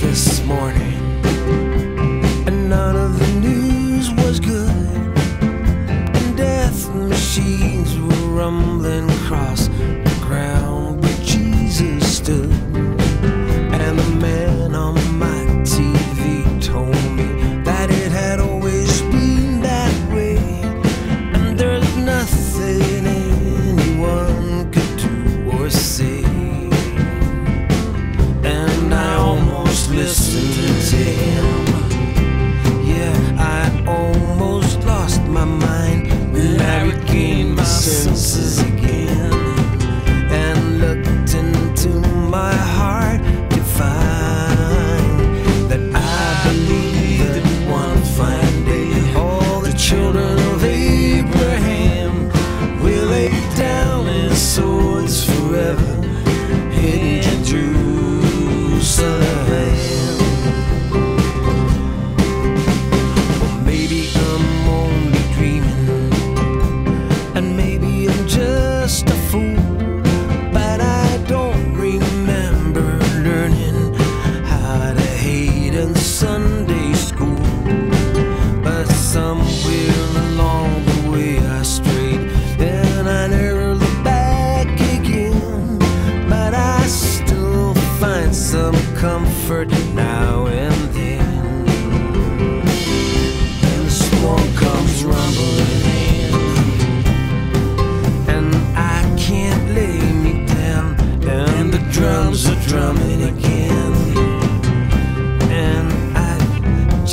this morning, and none of the news was good. And death machines were rumbling across. closer.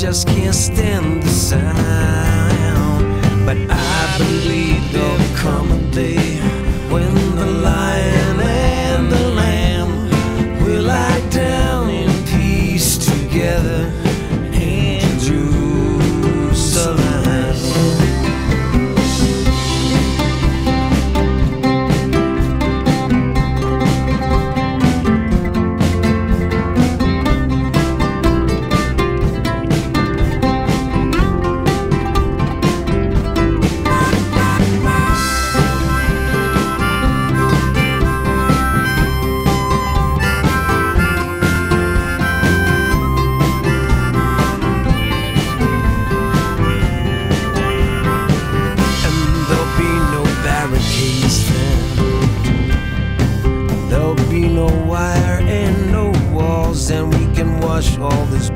Just can't stand the sound. But I no wire and no walls, and we can wash all this